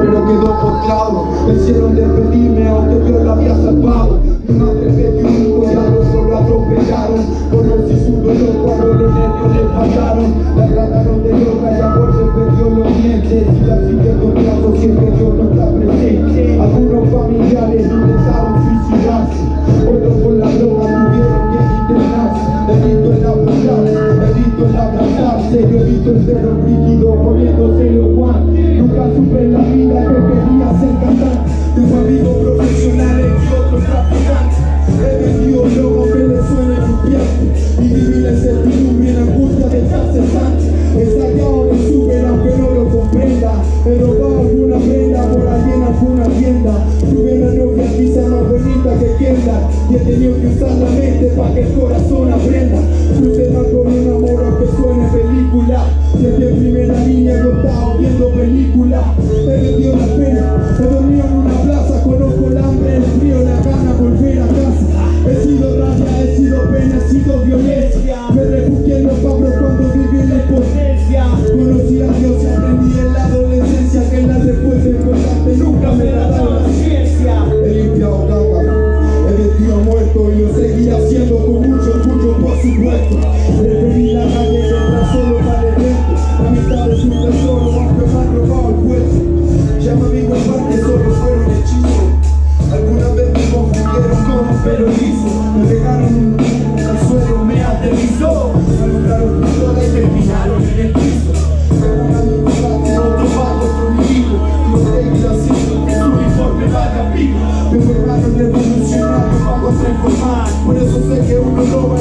pero quedó por claro. Hicieron despedirme aunque yo lo había salvado. No he tenido que usar la mente para que el corazón aprenda.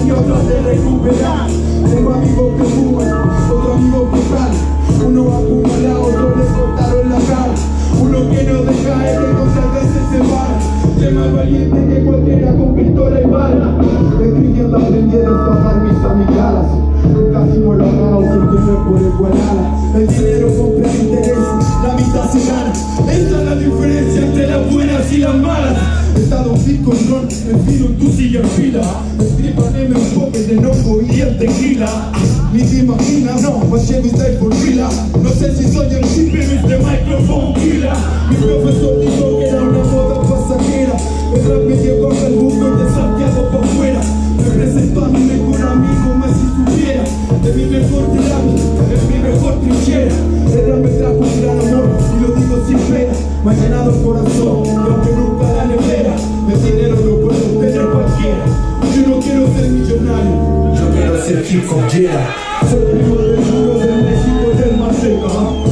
your glory. ladrón, me filo en tu silla en fila. Me tripan un poco de enojo y el tequila. Ni te imaginas, no, vaya mi style por fila No sé si soy el chip, pero este micrófono kila Mi profesor dijo que era una moda pasajera. El rap me llegó al mundo de Santiago pa' afuera. Represento a mi mejor amigo, más si supiera. Es mi mejor rap, es mi mejor trinchera. El rap me trajo un gran amor y lo digo sin pena. Me ha llenado el corazón quiero ser millonario. Yo quiero ser chico, yeah. Ser rico de juro, ser México, ser más seca.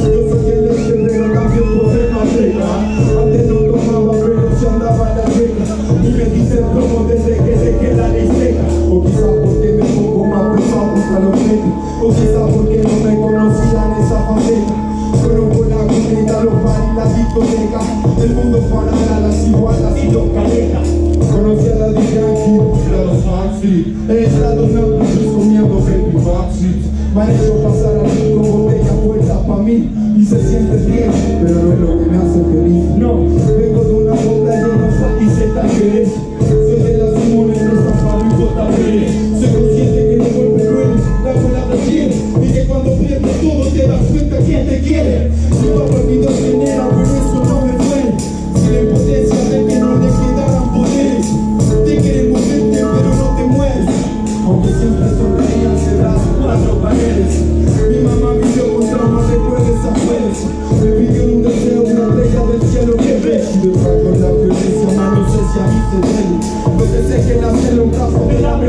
a los bares las discotecas El mundo para las igualas y los caretas Conocí a la de Yankee, la de Faxi He entrado en autos comiendo baby Faxi Manejo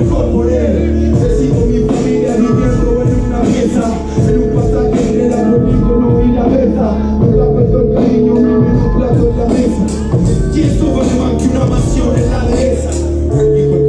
mejor por él. Necesito mi familia viviendo en una pieza. En un pasaje entre la no y la besa No la perdo el cariño, mi menos plato en la mesa. Y eso vale más que una mansión en la dehesa.